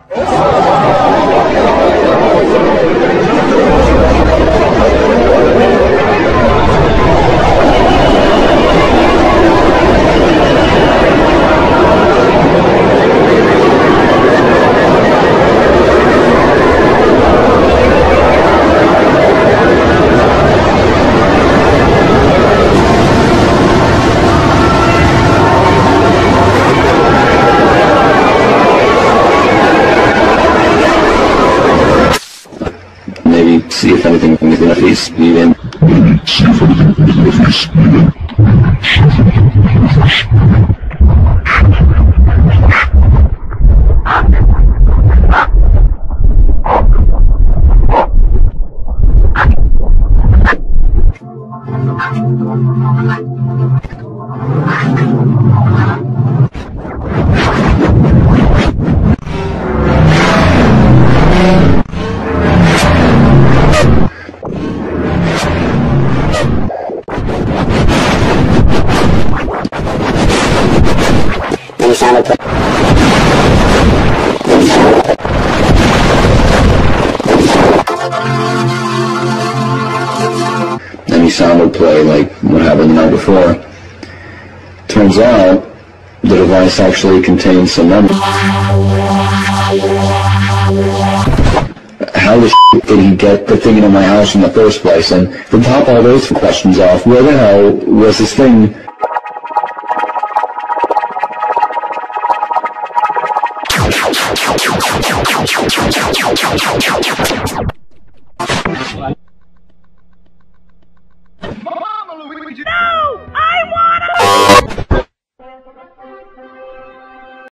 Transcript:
Maybe si directamente con desde la FIS y ven. Any sound would play like what happened the night before. Turns out the device actually contains some memory. How the shit did he get the thing into my house in the first place? And to top all those questions off, where the hell was this thing Mama Luigi! No!